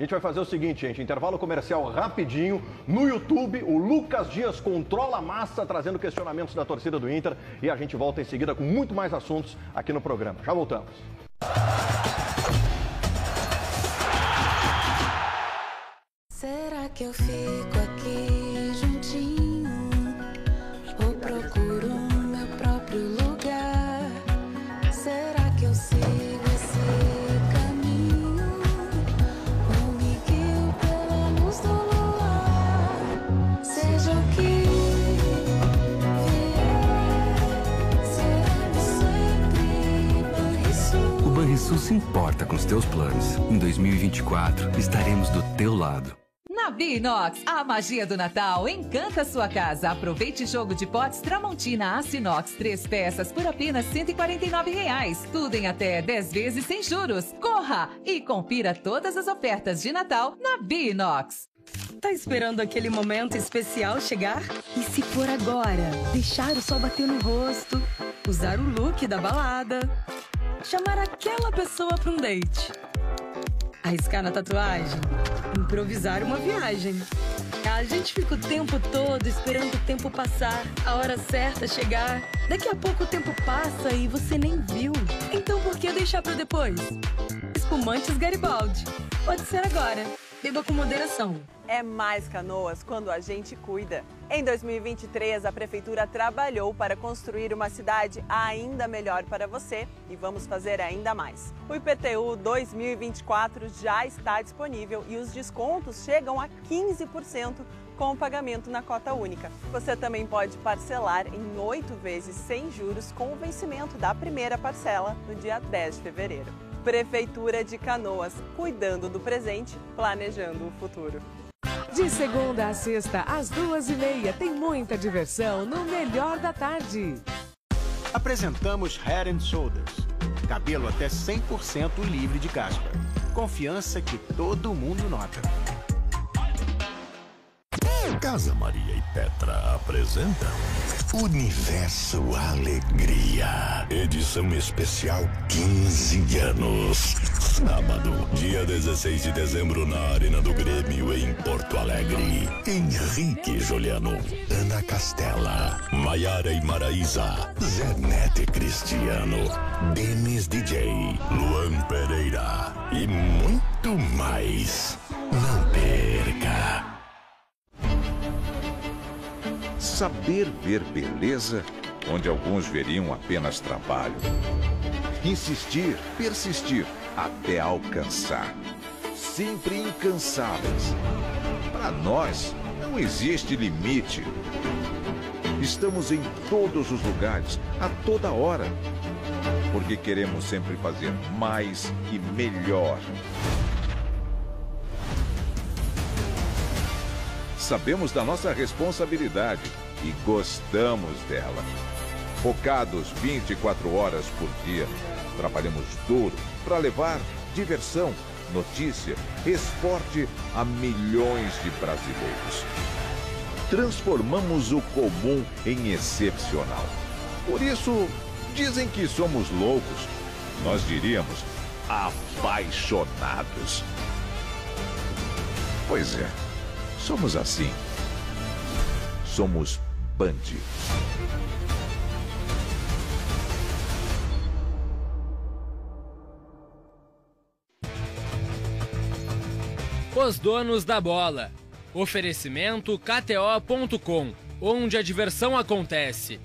A gente vai fazer o seguinte, gente, intervalo comercial rapidinho. No YouTube, o Lucas Dias controla a massa, trazendo questionamentos da torcida do Inter. E a gente volta em seguida com muito mais assuntos aqui no programa. Já voltamos. Será que eu fico aqui Banrisul. O Banrisul se importa com os teus planos. Em 2024, estaremos do teu lado. Na Binox, a magia do Natal encanta sua casa. Aproveite jogo de potes Tramontina Aço Inox, três peças por apenas 149 reais. Tudo em até 10 vezes sem juros. Corra e confira todas as ofertas de Natal na Binox. Tá esperando aquele momento especial chegar? E se for agora? Deixar o sol bater no rosto, usar o look da balada, chamar aquela pessoa para um date, arriscar na tatuagem, improvisar uma viagem. A gente fica o tempo todo esperando o tempo passar, a hora certa chegar. Daqui a pouco o tempo passa e você nem viu. Então por que deixar para depois? Espumantes Garibaldi. Pode ser agora. Beba com moderação. É mais canoas quando a gente cuida. Em 2023, a Prefeitura trabalhou para construir uma cidade ainda melhor para você e vamos fazer ainda mais. O IPTU 2024 já está disponível e os descontos chegam a 15% com o pagamento na cota única. Você também pode parcelar em oito vezes sem juros com o vencimento da primeira parcela no dia 10 de fevereiro. Prefeitura de Canoas, cuidando do presente, planejando o futuro. De segunda a sexta, às duas e meia, tem muita diversão no Melhor da Tarde. Apresentamos Head and Shoulders. Cabelo até 100% livre de caspa. Confiança que todo mundo nota. Casa Maria e Petra apresentam Universo Alegria. Edição especial 15 anos. Sábado, dia 16 de dezembro, na Arena do Grêmio, em Porto Alegre. Henrique Juliano, Ana Castela, Maiara e Maraísa, Zenete Cristiano, Denis DJ, Luan Pereira e muito mais. Não perca! Saber ver beleza onde alguns veriam apenas trabalho. Insistir, persistir até alcançar. Sempre incansáveis. Para nós, não existe limite. Estamos em todos os lugares, a toda hora. Porque queremos sempre fazer mais e melhor. Sabemos da nossa responsabilidade e gostamos dela. Focados 24 horas por dia, trabalhamos duro para levar diversão, notícia, esporte a milhões de brasileiros. Transformamos o comum em excepcional. Por isso, dizem que somos loucos. Nós diríamos apaixonados. Pois é, somos assim. Somos Band. Os donos da bola. Oferecimento KTO.com, onde a diversão acontece.